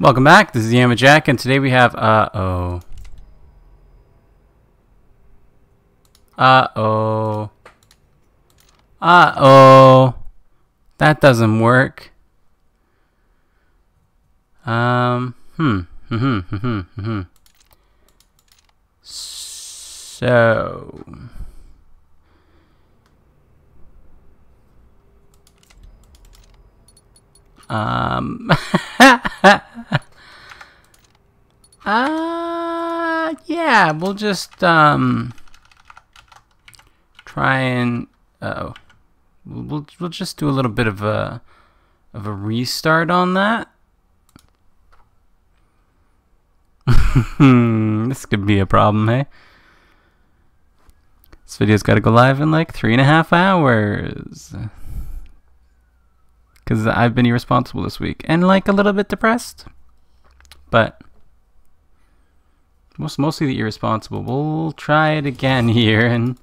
Welcome back. This is Yamajac, and today we have uh oh. Uh oh. Uh oh. That doesn't work. Um. Hmm. Hmm. Hmm. Hmm. Hmm. So. Um. uh, yeah, we'll just, um, try and, uh oh, we'll, we'll just do a little bit of a, of a restart on that. this could be a problem, hey? This video's gotta go live in like three and a half hours. Because I've been irresponsible this week and like a little bit depressed. But most mostly the irresponsible. We'll try it again here and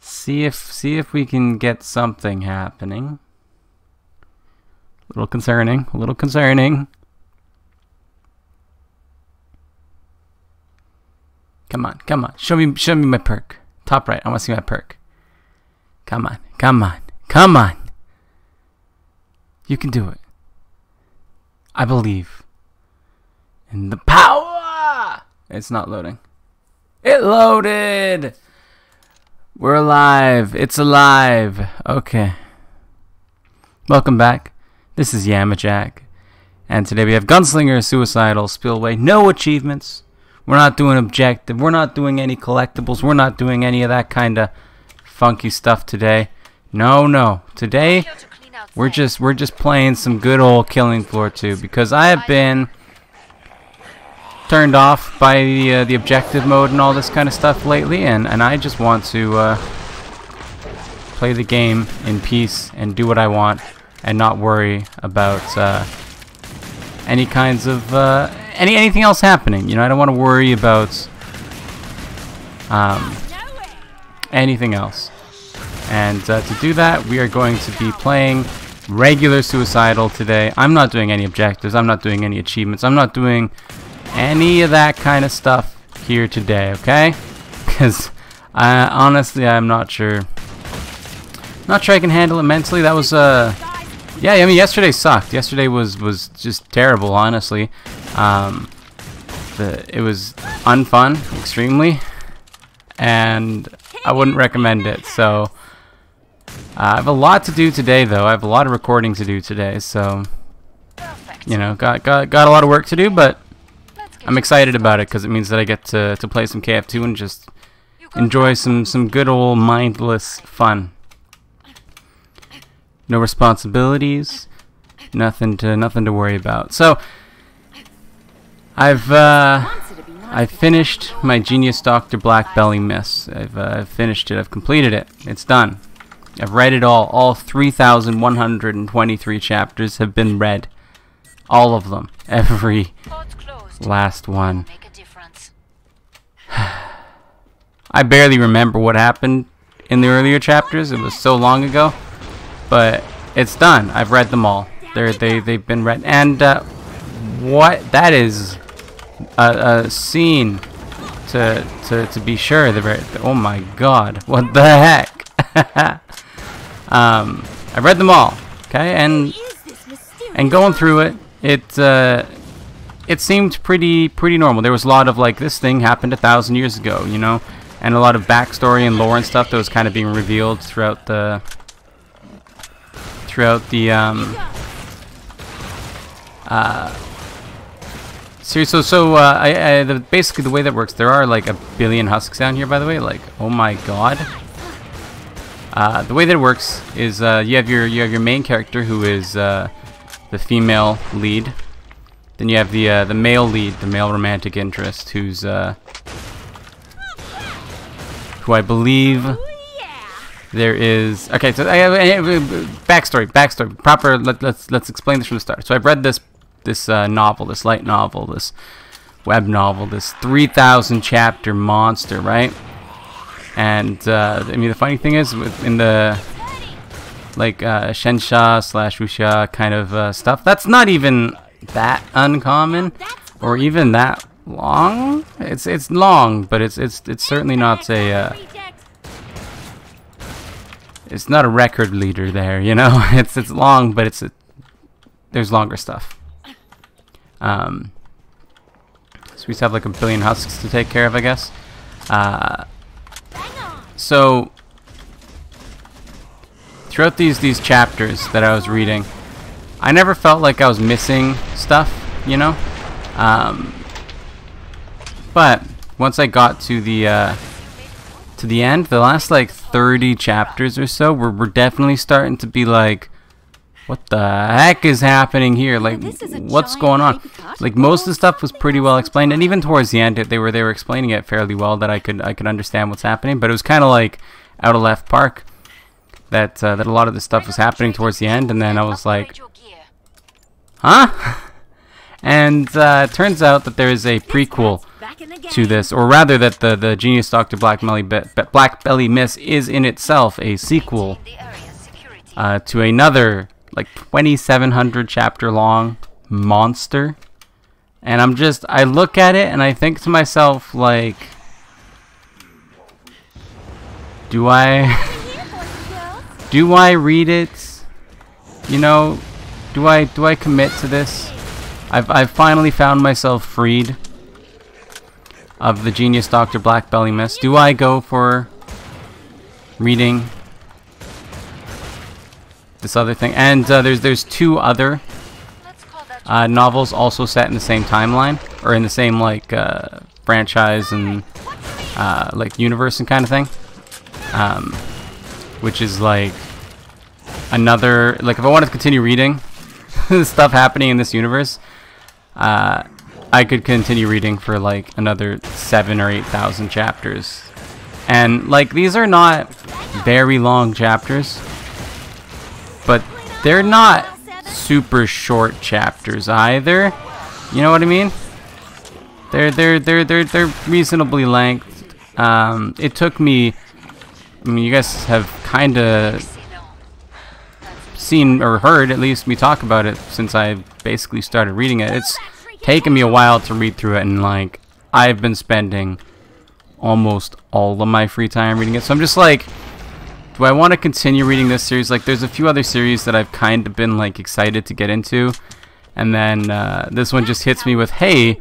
see if see if we can get something happening. A little concerning, a little concerning. Come on, come on. Show me show me my perk. Top right. I want to see my perk. Come on. Come on. Come on. You can do it. I believe in the power. It's not loading. It loaded. We're alive. It's alive. Okay. Welcome back. This is Yamajac. And today we have Gunslinger, Suicidal, Spillway. No achievements. We're not doing objective. We're not doing any collectibles. We're not doing any of that kind of funky stuff today. No, no. Today we're just we're just playing some good old Killing Floor 2 because I have been turned off by the uh, the objective mode and all this kind of stuff lately, and and I just want to uh, play the game in peace and do what I want and not worry about uh, any kinds of uh, any anything else happening. You know, I don't want to worry about um, anything else. And uh, to do that, we are going to be playing regular Suicidal today. I'm not doing any objectives. I'm not doing any achievements. I'm not doing any of that kind of stuff here today, okay? Because honestly, I'm not sure. Not sure I can handle it mentally. That was uh, yeah. I mean, yesterday sucked. Yesterday was was just terrible, honestly. Um, the it was unfun, extremely, and I wouldn't recommend it. So. I have a lot to do today, though. I have a lot of recording to do today, so you know, got got got a lot of work to do, but I'm excited about it because it means that I get to to play some KF2 and just enjoy some some good old mindless fun. No responsibilities, nothing to nothing to worry about. So I've uh, I've finished my Genius Doctor Black Belly Miss. I've uh, I've finished it. I've completed it. It's done. I've read it all. All 3,123 chapters have been read. All of them. Every last one. I barely remember what happened in the earlier chapters. It was so long ago. But it's done. I've read them all. They're, they, they've been read. And uh, what? That is a, a scene to, to, to be sure. The, oh my god. What the heck? Um, I've read them all, okay, and and going through it, it uh, it seemed pretty pretty normal. There was a lot of like this thing happened a thousand years ago, you know, and a lot of backstory and lore and stuff that was kind of being revealed throughout the throughout the um, uh, series. So so uh, I, I the, basically the way that works, there are like a billion husks down here, by the way. Like, oh my god. Uh, the way that it works is uh, you have your you have your main character who is uh, the female lead. Then you have the uh, the male lead, the male romantic interest, who's uh, who I believe there is. Okay, so I have, I have backstory, backstory, proper. Let, let's, let's explain this from the start. So I've read this this uh, novel, this light novel, this web novel, this 3,000 chapter monster, right? And uh, I mean, the funny thing is, in the like uh, Xianxia slash Wuxia kind of uh, stuff, that's not even that uncommon or even that long. It's it's long, but it's it's it's certainly not a uh, it's not a record leader there. You know, it's it's long, but it's a, there's longer stuff. Um, so we just have like a billion husks to take care of, I guess. Uh, so throughout these these chapters that I was reading, I never felt like I was missing stuff, you know. Um, but once I got to the uh, to the end, the last like 30 chapters or so, we're, we're definitely starting to be like, what the heck is happening here? Like, what's going on? Like, most of the stuff was pretty well explained, and even towards the end, they were they were explaining it fairly well that I could I could understand what's happening. But it was kind of like out of left park that uh, that a lot of this stuff was happening towards the end, and then I was like, huh? And uh, it turns out that there is a prequel to this, or rather that the, the Genius Doctor Black Belly, Be Black Belly Miss is in itself a sequel uh, to another like 2700 chapter long monster. And I'm just, I look at it and I think to myself like, do I, do I read it? You know, do I, do I commit to this? I've, I've finally found myself freed of the Genius Dr. Black Belly Miss. Do I go for reading this other thing? And uh, there's there's two other uh, novels also set in the same timeline or in the same like uh, franchise and uh, like universe and kind of thing, um, which is like another like if I wanted to continue reading stuff happening in this universe, uh, I could continue reading for like another seven or eight thousand chapters. And like these are not very long chapters, they're not super short chapters either. You know what I mean? They're they're they're they're they're reasonably length. Um, it took me. I mean, you guys have kind of seen or heard at least me talk about it since I basically started reading it. It's taken me a while to read through it and like I've been spending almost all of my free time reading it. So I'm just like do I want to continue reading this series? Like there's a few other series that I've kind of been like excited to get into and then uh, this one just hits me with hey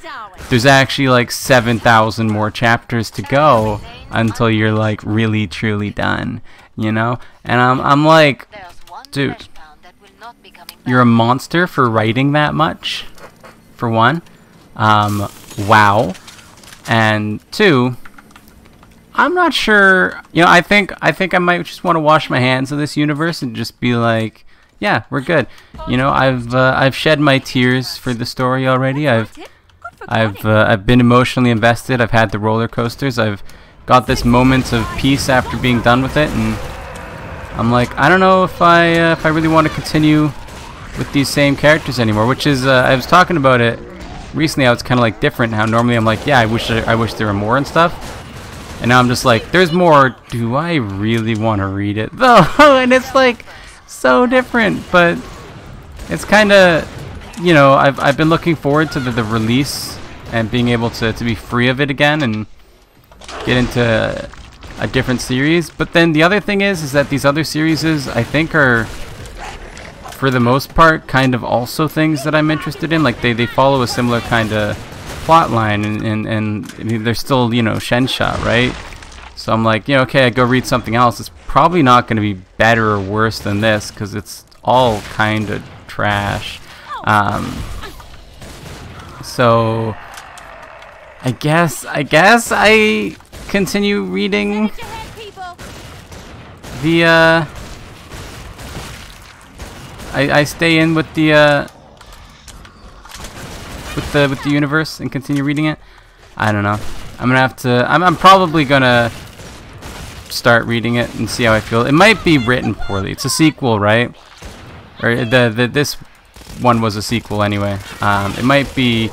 there's actually like 7,000 more chapters to go until you're like really truly done you know and I'm, I'm like dude you're a monster for writing that much for one. Um, wow. And two, I'm not sure. You know, I think I think I might just want to wash my hands of this universe and just be like, yeah, we're good. You know, I've uh, I've shed my tears for the story already. I've I've uh, I've been emotionally invested. I've had the roller coasters. I've got this moment of peace after being done with it, and I'm like, I don't know if I uh, if I really want to continue with these same characters anymore, which is, uh, I was talking about it recently, I was kind of like different, how normally I'm like, yeah, I wish, I wish there were more and stuff, and now I'm just like, there's more, do I really want to read it, though, and it's like, so different, but it's kind of, you know, I've, I've been looking forward to the, the release and being able to, to be free of it again and get into a different series, but then the other thing is, is that these other series, I think, are for the most part, kind of also things that I'm interested in. Like they, they follow a similar kind of plot line, and, and, and I mean, they're still, you know, Xianxia, right? So I'm like, you know, okay, I go read something else. It's probably not going to be better or worse than this because it's all kind of trash. Um, so I guess, I guess I continue reading the, uh, I, I stay in with the uh, with the with the universe and continue reading it. I don't know. I'm gonna have to. I'm, I'm probably gonna start reading it and see how I feel. It might be written poorly. It's a sequel, right? Or the the this one was a sequel anyway. Um, it might be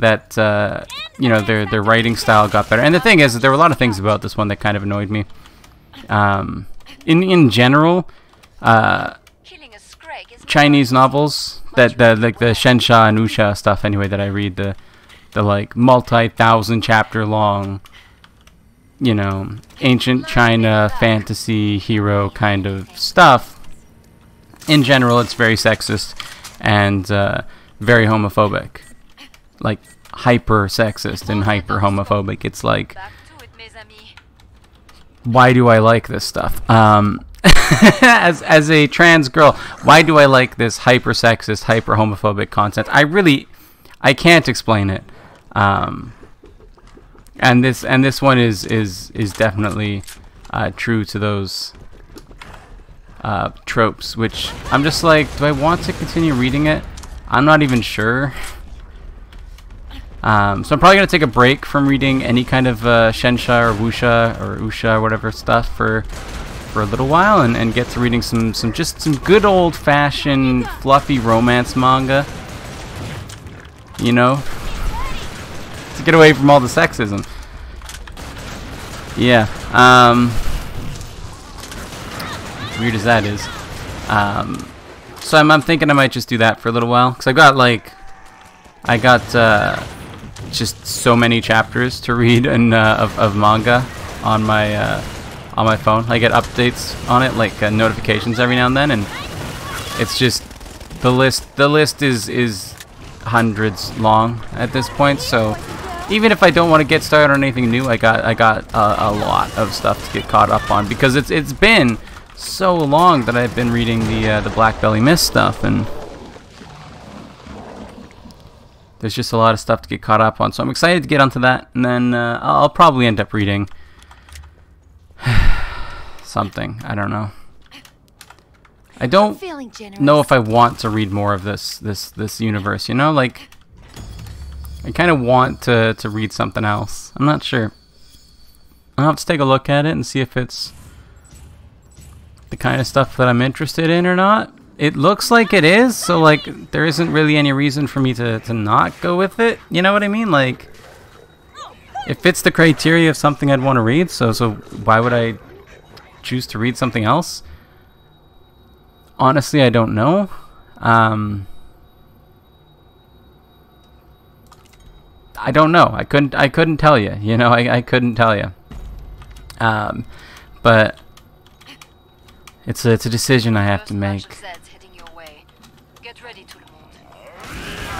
that uh, you know their their writing style got better. And the thing is, there were a lot of things about this one that kind of annoyed me. Um, in in general, uh, Chinese novels that the like the Xianxia and Wuxia stuff anyway that I read the the like multi-thousand chapter long you know ancient China fantasy hero kind of stuff. In general it's very sexist and uh, very homophobic. Like hyper sexist and hyper homophobic. It's like why do I like this stuff? Um, as as a trans girl, why do I like this hyper sexist, hyper homophobic content? I really, I can't explain it. Um, and this and this one is is is definitely uh, true to those uh, tropes. Which I'm just like, do I want to continue reading it? I'm not even sure. Um, so I'm probably gonna take a break from reading any kind of uh, Xianxia or Wusha or Usha or whatever stuff for for a little while and, and get to reading some, some just some good old-fashioned fluffy romance manga. You know? To get away from all the sexism. Yeah. Um, weird as that is. Um, so I'm, I'm thinking I might just do that for a little while. Because I got like... I got uh, just so many chapters to read and, uh, of, of manga on my... Uh, on my phone. I get updates on it, like uh, notifications every now and then, and it's just the list. The list is is hundreds long at this point. So even if I don't want to get started on anything new, I got I got a, lot of stuff to get caught up on because it's it's been so long that I've been reading the uh, the Black Belly Miss stuff and. There's just a lot of stuff to get caught up on, so I'm excited to get onto that, and then uh, I'll probably end up reading something. I don't know. I don't know if I want to read more of this this this universe. You know, like I kind of want to to read something else. I'm not sure. I'll have to take a look at it and see if it's the kind of stuff that I'm interested in or not. It looks like it is, so like there isn't really any reason for me to to not go with it. You know what I mean? Like it fits the criteria of something I'd want to read, so so why would I choose to read something else? Honestly, I don't know. Um, I don't know. I couldn't. I couldn't tell you. You know, I, I couldn't tell you. Um, but it's a, it's a decision I have to make.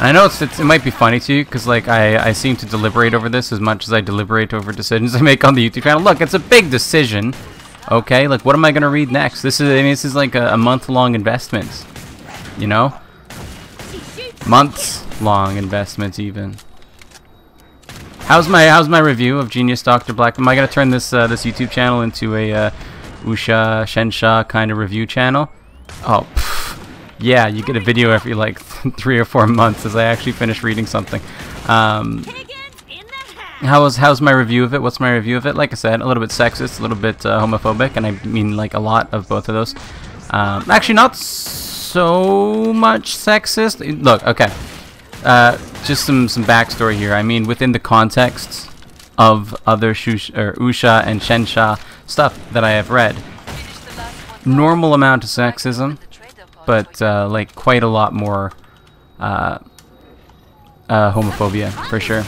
I know it's, it's, it might be funny to you because like I, I seem to deliberate over this as much as I deliberate over decisions I make on the YouTube channel. Look, it's a big decision. Okay, like what am I gonna read next? This is I mean this is like a, a month long investment. You know? Months long investment even. How's my how's my review of Genius Doctor Black? Am I gonna turn this uh, this YouTube channel into a uh, Wuxia Xianxia kind of review channel? Oh, pff, yeah, you get a video every like three or four months as I actually finish reading something. Um, How's how's my review of it? What's my review of it? Like I said, a little bit sexist, a little bit uh, homophobic, and I mean like a lot of both of those. Um, actually, not so much sexist. Look, okay, uh, just some some backstory here. I mean, within the context of other Shush or Wuxia and Xianxia stuff that I have read, normal amount of sexism, but uh, like quite a lot more uh, uh homophobia for sure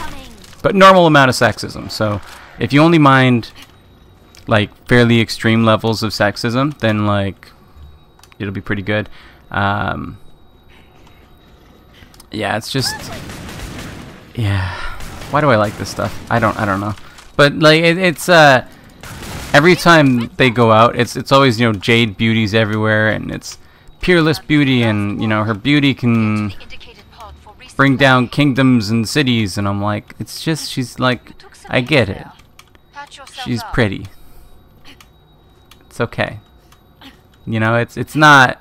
but normal amount of sexism. So if you only mind like fairly extreme levels of sexism, then like it'll be pretty good. Um, yeah, it's just yeah. Why do I like this stuff? I don't I don't know. But like it, it's uh every time they go out, it's it's always you know jade beauties everywhere, and it's peerless beauty, and you know her beauty can bring down kingdoms and cities, and I'm like, it's just, she's like, I get it. She's pretty. It's okay. You know, it's it's not.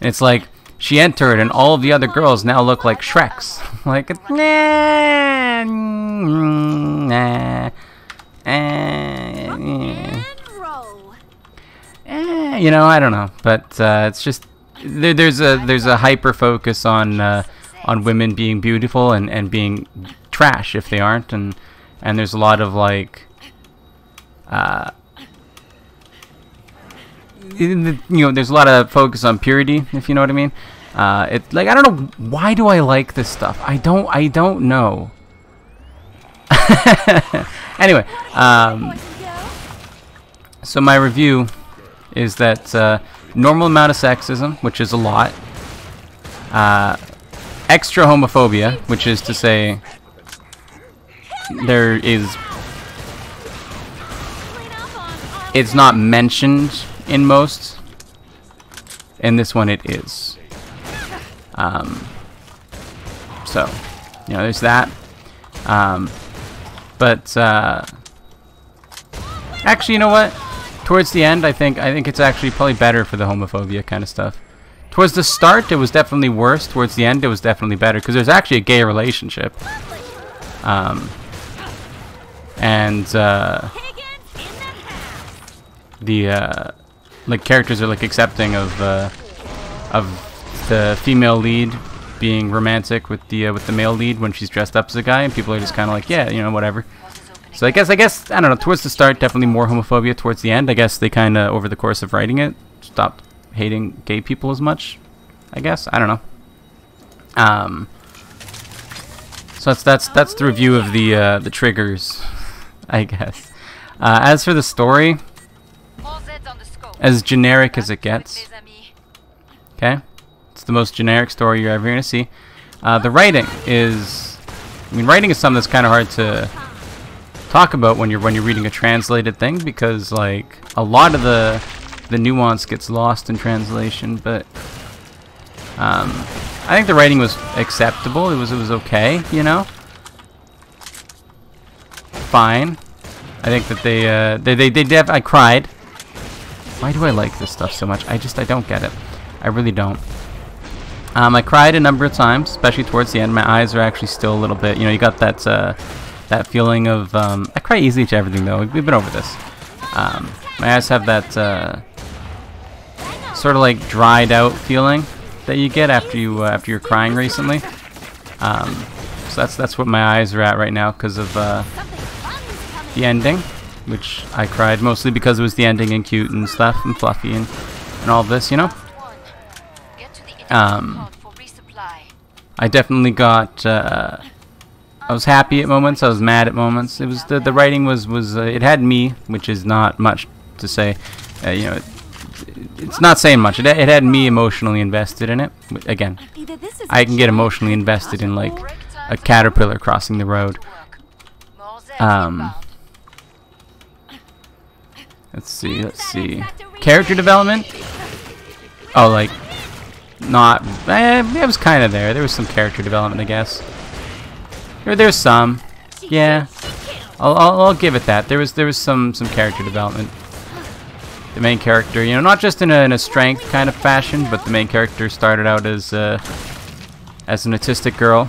It's like she entered, and all of the other girls now look like Shreks. like, nah, nah, eh, you know, I don't know, but uh, it's just there, there's a there's a hyper focus on. Uh, on women being beautiful and, and being trash if they aren't and and there's a lot of like uh, you know, there's a lot of focus on purity, if you know what I mean. Uh, it like I don't know why do I like this stuff. I don't I don't know. anyway, um, so my review is that uh, normal amount of sexism, which is a lot. Uh, extra homophobia, which is to say there is it's not mentioned in most. In this one it is. Um, so, you know, there's that. Um, but, uh, actually, you know what? Towards the end, I think I think it's actually probably better for the homophobia kind of stuff. Towards the start, it was definitely worse. Towards the end, it was definitely better because there's actually a gay relationship. Um, and uh, the uh, like characters are like accepting of uh, of the female lead being romantic with the uh, with the male lead when she's dressed up as a guy, and people are just kind of like, yeah, you know, whatever. So I guess I guess I don't know. Towards the start, definitely more homophobia. Towards the end, I guess they kind of over the course of writing it stopped hating gay people as much. I guess I don't know. Um. So that's that's that's the review of the uh, the triggers, I guess. Uh, as for the story, as generic as it gets. Okay, it's the most generic story you're ever gonna see. Uh, the writing is, I mean, writing is something that's kind of hard to talk about when you're when you're reading a translated thing because like a lot of the the nuance gets lost in translation. But um, I think the writing was acceptable. It was it was okay, you know. Fine. I think that they uh, they they they def I cried. Why do I like this stuff so much? I just I don't get it. I really don't. Um, I cried a number of times, especially towards the end. My eyes are actually still a little bit. You know, you got that uh, that feeling of. Um, I cry easily to everything though. We've been over this. Um, my eyes have that uh, sort of like dried out feeling that you get after you uh, after you're crying recently. Um, so that's that's what my eyes are at right now because of uh, the ending, which I cried mostly because it was the ending and cute and stuff and fluffy and and all this, you know. Um, I definitely got. Uh, I was happy at moments. I was mad at moments. It was the the writing was was uh, it had me, which is not much to say. Uh, you know, it, it's not saying much. It it had me emotionally invested in it. Again, I can get emotionally invested in like a caterpillar crossing the road. Um. Let's see. Let's see. Character development. Oh, like not. Eh, it was kind of there. There was some character development, I guess. There, there's some. Yeah, I'll, I'll, I'll give it that. There was there was some some character development. The main character, you know, not just in a, in a strength kind of fashion, but the main character started out as uh, as an autistic girl,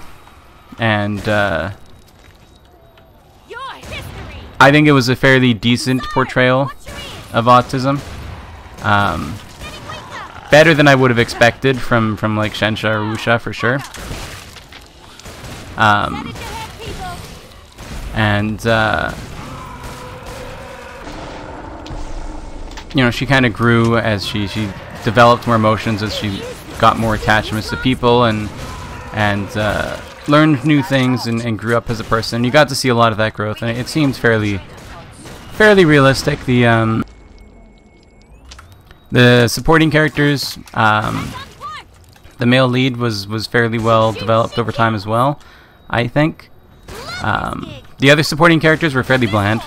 and uh, I think it was a fairly decent portrayal of autism. Um, better than I would have expected from from like Xianxia or Wuxia for sure. Um, and uh, you know, she kind of grew as she she developed more emotions as she got more attachments to people and and uh, learned new things and, and grew up as a person. You got to see a lot of that growth, and it, it seems fairly fairly realistic. The um, the supporting characters, um, the male lead was, was fairly well developed over time as well, I think. Um, the other supporting characters were fairly bland.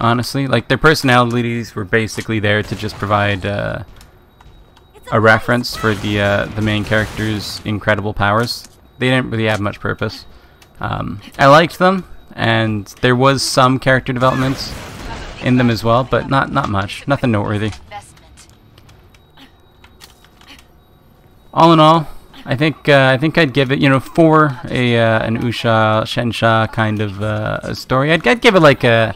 Honestly, like their personalities were basically there to just provide uh, a reference for the uh, the main character's incredible powers. They didn't really have much purpose. Um, I liked them, and there was some character development in them as well, but not not much. Nothing noteworthy. All in all, I think uh, I think I'd give it, you know, for a uh, an Wuxia Xianxia kind of uh, story. I'd, I'd give it like a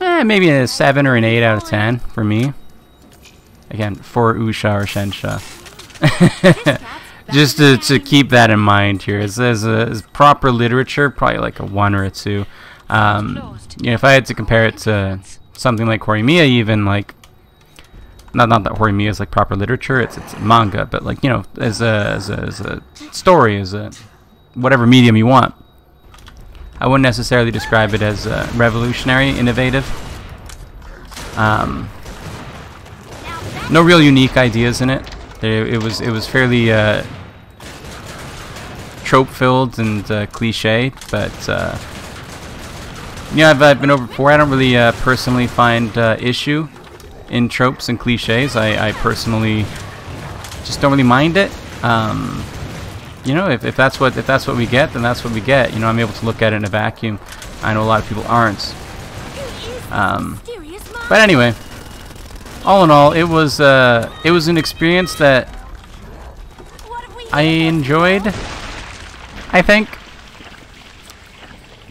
eh, maybe a seven or an eight out of ten for me. Again, for Wuxia or Xianxia. Just to, to keep that in mind here, as, as, a, as proper literature, probably like a one or a two. Um, you know, if I had to compare it to something like Horimiya even like not not that Horimiya is like proper literature. It's it's manga, but like you know as a as a, as a story as a whatever medium you want. I wouldn't necessarily describe it as uh, revolutionary, innovative. Um, no real unique ideas in it. It, it was it was fairly uh, trope filled and uh, cliche, but uh, yeah, I've, I've, been over before. I don't really uh, personally find uh, issue in tropes and cliches. I, I, personally just don't really mind it. Um, you know, if, if that's what if that's what we get, then that's what we get. You know, I'm able to look at it in a vacuum. I know a lot of people aren't. Um, but anyway, all in all, it was uh, it was an experience that I enjoyed. I think.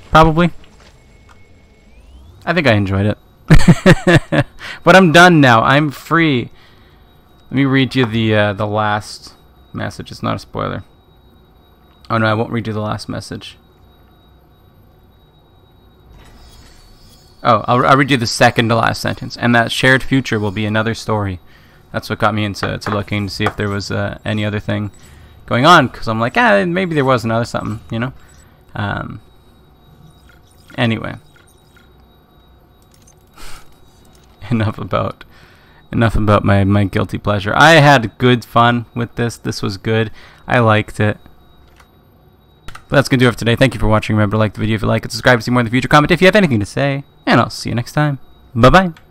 Probably. I think I enjoyed it. but I'm done now. I'm free. Let me read you the uh, the last message. It's not a spoiler. Oh no, I won't read you the last message. Oh, I'll, I'll read you the second to last sentence. And that shared future will be another story. That's what got me into to looking to see if there was uh, any other thing going on. Because I'm like, ah, maybe there was another something, you know? Um, anyway. enough about enough about my, my guilty pleasure. I had good fun with this. This was good. I liked it. But that's going to do it for today. Thank you for watching. Remember to like the video if you like it. Subscribe to see more in the future. Comment if you have anything to say. And I'll see you next time. Bye-bye.